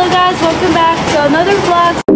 Hello guys, welcome back to another vlog.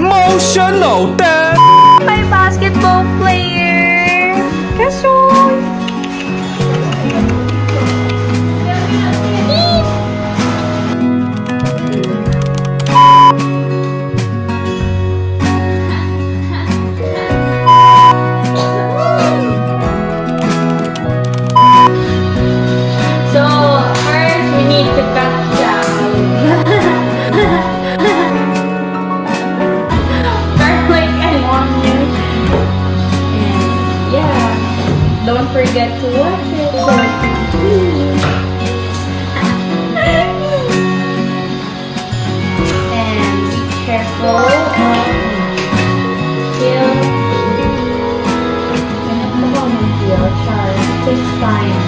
Emotional dad. Don't forget to watch it. and be careful takes time.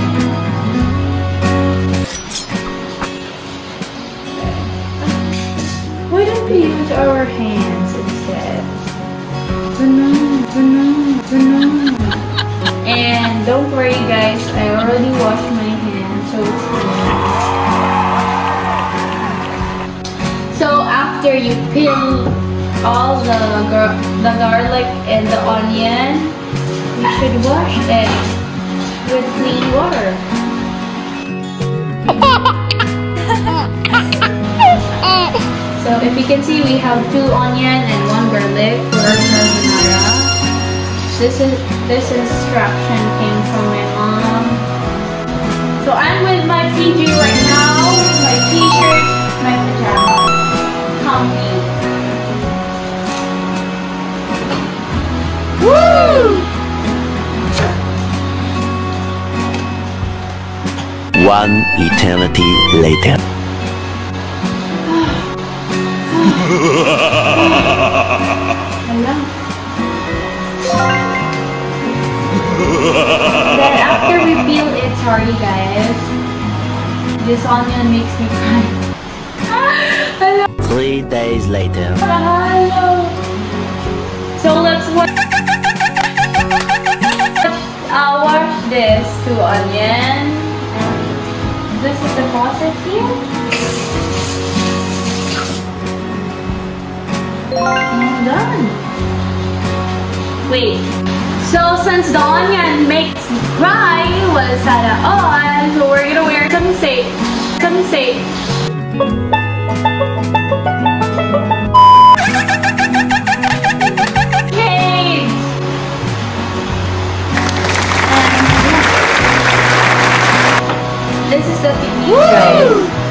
Why don't we use our hands Don't worry guys, I already washed my hands, so it's clean. So after you peel all the, gar the garlic and the onion, you should wash it with clean water. So if you can see, we have two onion and one garlic for our carbonara. This is this instruction came from my mom. So I'm with my PG right now, my t-shirt, my pajamas, comfy. Woo! One eternity later. Hala. Then after we peel it, sorry guys, this onion makes me cry. Hello. Three days later. Uh, hello. So let's watch. I'll wash this two onion. And this is the faucet here. All done. Wait. So since the onion makes cry, was sana on, so we're gonna wear some safe. Some safe. And this is the technique,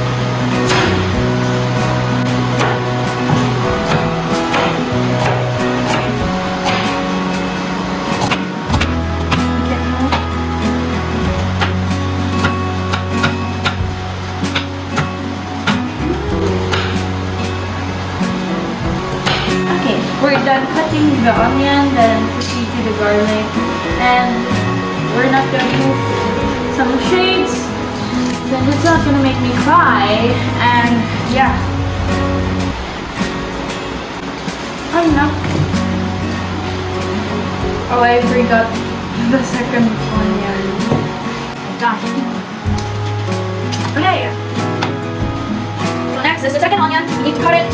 the onion, then proceed to the garlic, and we're not gonna use some shades, then it's not gonna make me cry, and yeah. I know. Oh, I forgot the second onion. Gosh. Okay. So next is the second onion. You need to cut it.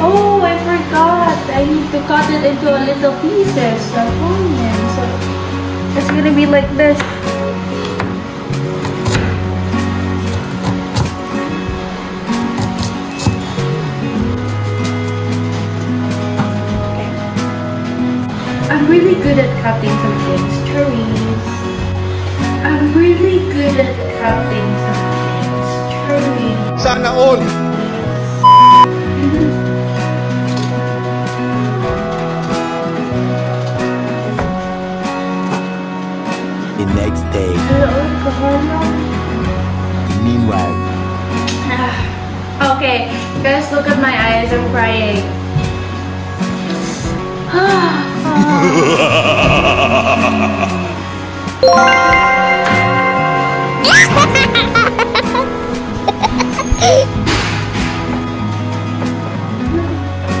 Oh, I forgot. Cut it into a little pieces. So it's gonna be like this. I'm really good at cutting some things. Cherries. I'm really good at cutting some things. Cherries. Sana all. Meanwhile, okay, guys, look at my eyes. I'm crying.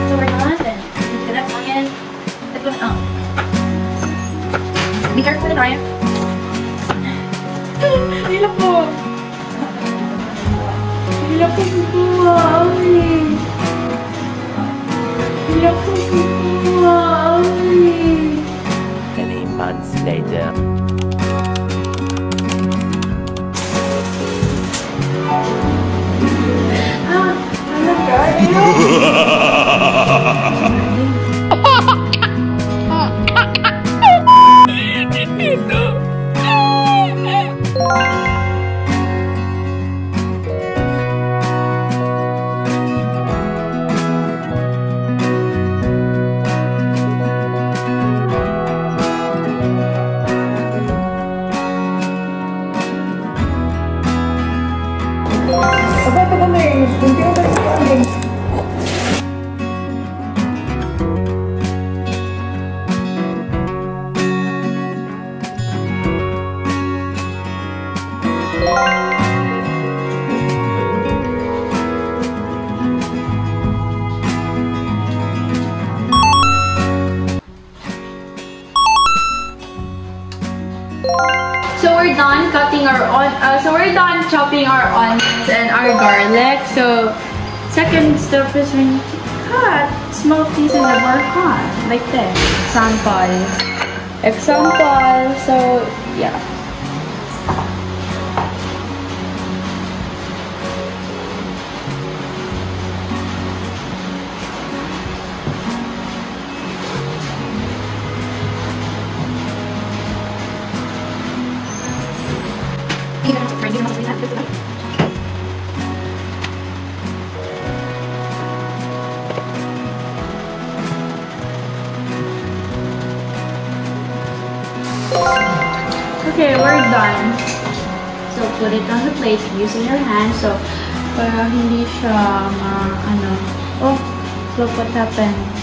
so we're done. Hila po. Hila po kukuha. Hila po kukuha. So our garlic. So second step is when you cut small pieces of our hot like this. Example. Example. So yeah. So put it on the plate using your hand. So para hindi siya ma ano. Oh, look what happened.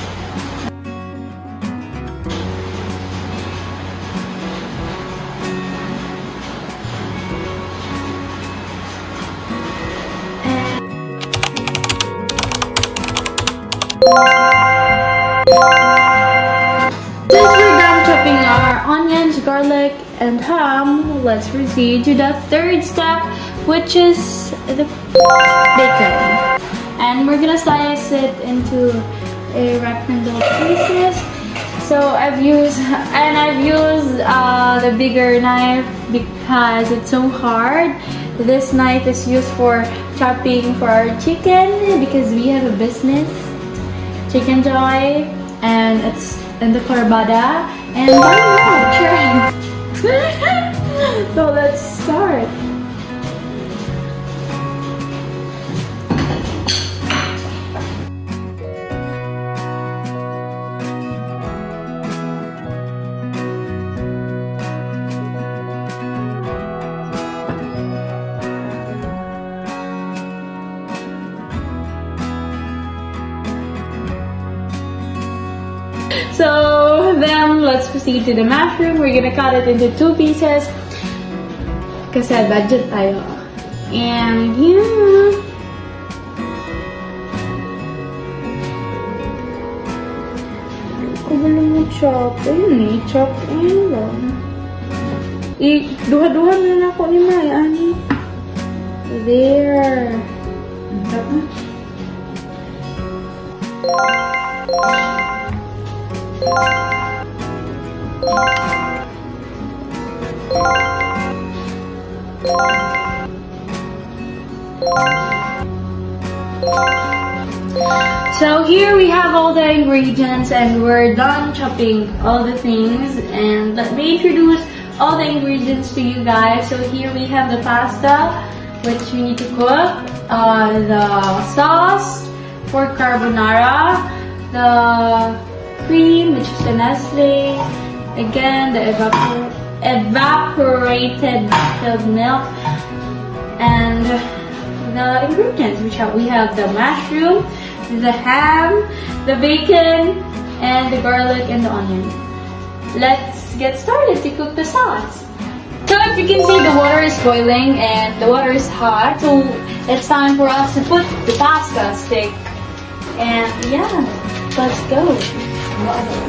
And ham, let's proceed to the third step, which is the bacon. And we're gonna slice it into a rectangle pieces. So I've used, and I've used uh, the bigger knife because it's so hard. This knife is used for chopping for our chicken because we have a business, Chicken Joy, and it's in the Corbada. And why not try? so let's start. So let's proceed to the mushroom. We're gonna cut it into two pieces. Kasi budget tayo. And yeah. Ako ba mo chop? Ayun eh, chop. Ayun lang. I, duha-duha na lang ako ni May, ani. There. Na. So here we have all the ingredients and we're done chopping all the things and let me introduce all the ingredients to you guys. So here we have the pasta which we need to cook, uh, the sauce for carbonara, the cream which is the Nestle, again the evapor evaporated distilled milk and the ingredients which have we have the mushroom, the ham, the bacon, and the garlic and the onion. Let's get started to cook the sauce. So if you can see the water is boiling and the water is hot, so it's time for us to put the pasta stick. And yeah, let's go.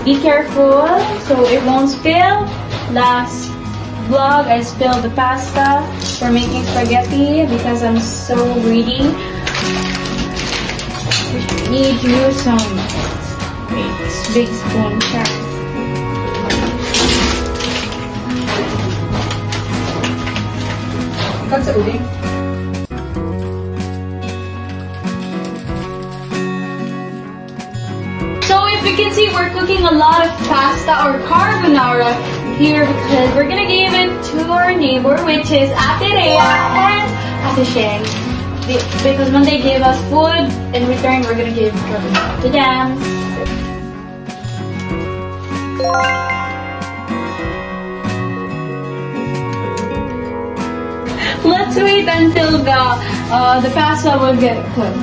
Be careful so it won't spill. Last vlog I spilled the pasta for making spaghetti because I'm so greedy. Need use some big, spoon. Check. Kan sa we're cooking a lot of pasta or carbonara here because we're gonna give it to our neighbor, which is Ate and Ate Sheng. Because when they gave us food, in return, we're gonna give carbonara to them. Let's wait until the uh, the pasta will get cooked.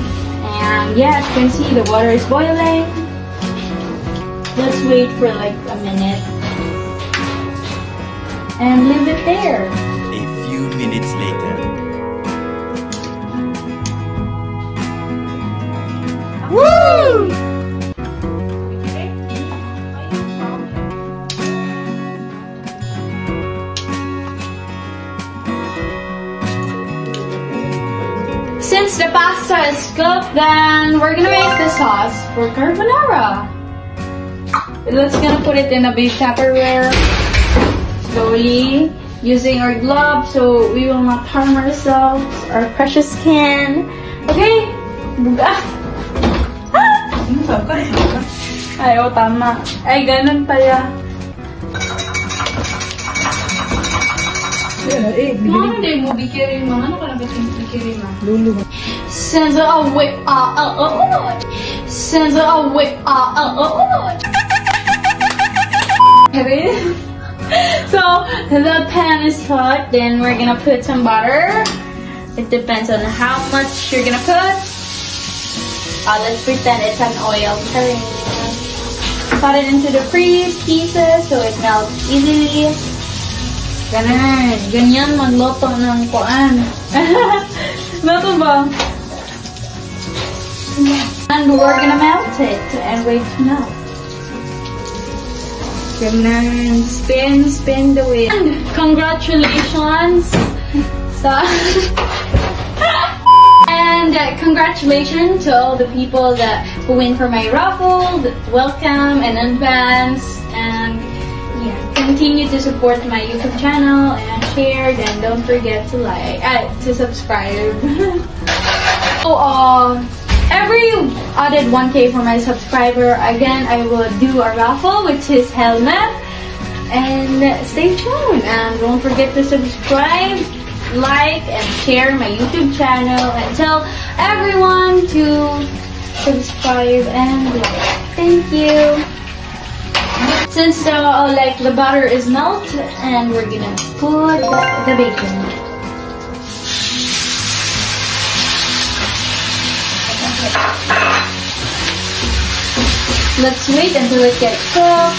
And yeah, as you can see, the water is boiling. Let's wait for like a minute. And leave it there. A few minutes later. Woo! Since the pasta is cooked, then we're gonna make the sauce for carbonara. Let's gonna put it in a big Tupperware slowly using our gloves so we will not harm ourselves, our precious skin. Okay? Ay, oh, tama. Ay, ganun pala. Yan, eh, Mga bibili. hindi mo bikirin mo. Ano ka na ba bikirin mo? Lulu. Sends a whip, ah, ah, ah, ah. Sends a whip, ah, ah. So, the pan is hot. Then we're gonna put some butter. It depends on how much you're gonna put. Uh, let's pretend it's an oil curry. Cut it into the freeze pieces so it melts easily. Ganun. Ganyan magluto ng kuan. Luto ba? And we're gonna melt it and wait to melt. Ganun. Spin, spin the wheel. And congratulations sa... And uh, congratulations to all the people that who win for my raffle. Welcome and advance. And yeah, continue to support my YouTube channel and share. And don't forget to like, uh, to subscribe. so, uh, every added 1k for my subscriber, again, I will do a raffle, which is helmet. And stay tuned. And don't forget to subscribe, like, and share my YouTube channel. And tell everyone to subscribe and like. Thank you. Since the uh, like the butter is melt, and we're gonna put the, the bacon. Let's wait until it gets cooked.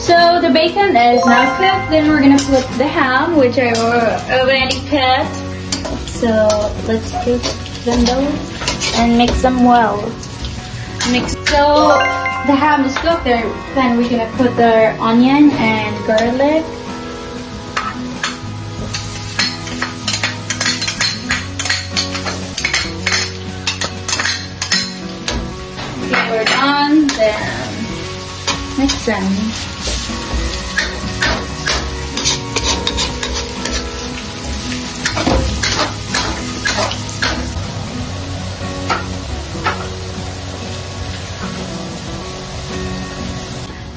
So the bacon is now cooked. Then we're gonna put the ham, which I already cut. So let's cook them both and mix them well. Mix. So the ham is cooked. Then we're gonna put the onion and garlic. Mix them.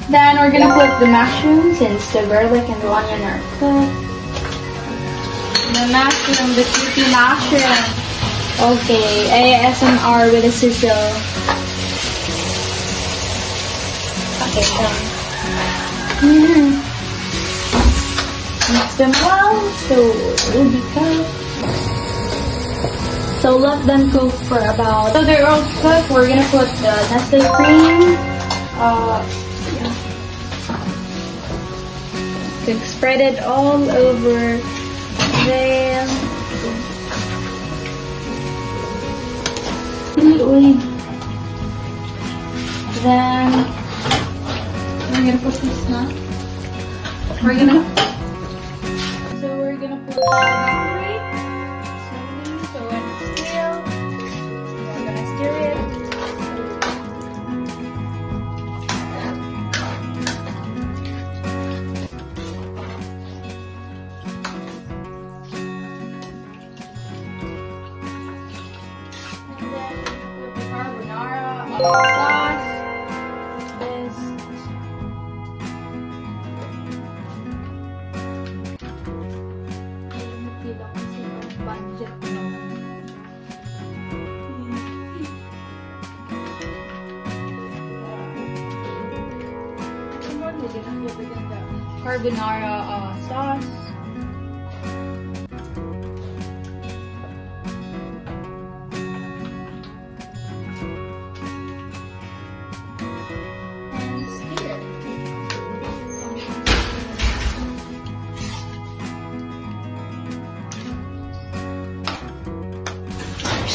Then we're gonna put the mushrooms since the garlic and the onion are cooked. The mushroom, the creepy mushroom. Okay, ASMR with a sizzle. Done. Mm. Mix them well, so it will be cooked. So let them cook for about. So they're all cooked. We're gonna put the Nestle cream. Uh, yeah. Can spread it all over. Uy. Then we're gonna put this now. We're gonna so we're gonna put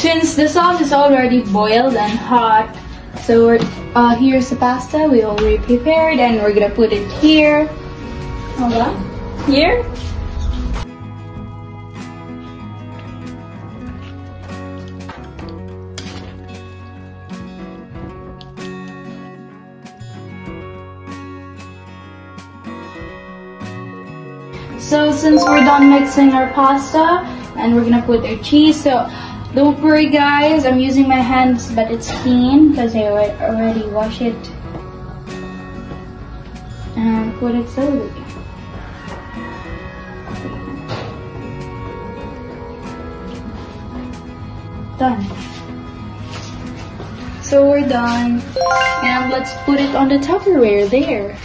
Since the sauce is already boiled and hot, so uh, here's the pasta we already prepared and we're gonna put it here. Hold on. Here. So since we're done mixing our pasta and we're gonna put our cheese, so don't worry guys, I'm using my hands but it's clean because I already washed it. And put it slowly. Done. So we're done. And let's put it on the Tupperware there.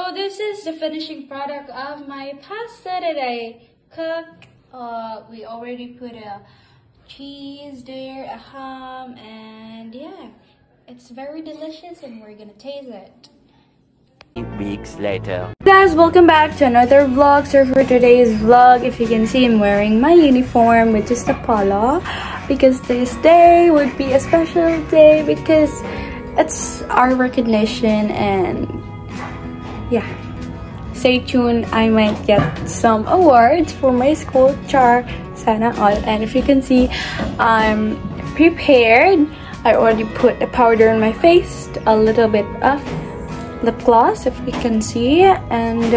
So this is the finishing product of my pasta that I cooked. Uh, we already put a cheese there, a ham, and yeah, it's very delicious and we're gonna taste it. Weeks later. Guys, welcome back to another vlog. So for today's vlog, if you can see, I'm wearing my uniform, which is the polo, because this day would be a special day because it's our recognition and yeah. Stay tuned, I might get some awards for my school, char, sana all. And if you can see, I'm prepared. I already put the powder on my face, a little bit of lip gloss if you can see and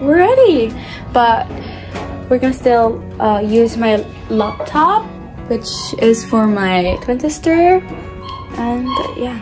we're ready but we're gonna still uh, use my laptop which is for my twin sister and yeah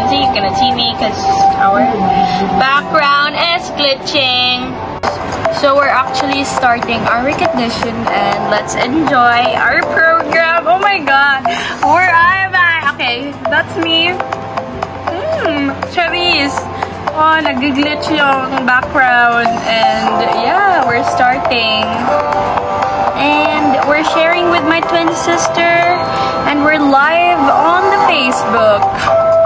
if you cannot see me because our background is glitching. So we're actually starting our recognition and let's enjoy our program. Oh my god, where am I? Okay, that's me. Hmm, Travis. Oh, nag-glitch yung background and yeah, we're starting and we're sharing with my twin sister and we're live on the Facebook.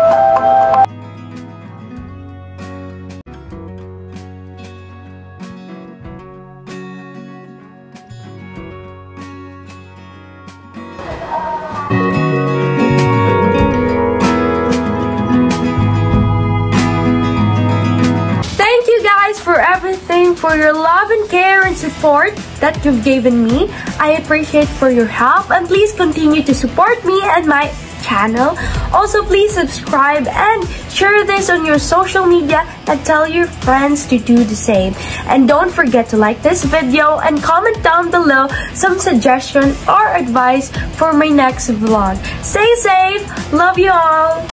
For your love and care and support that you've given me. I appreciate for your help and please continue to support me and my channel. Also, please subscribe and share this on your social media and tell your friends to do the same. And don't forget to like this video and comment down below some suggestion or advice for my next vlog. Stay safe. Love you all.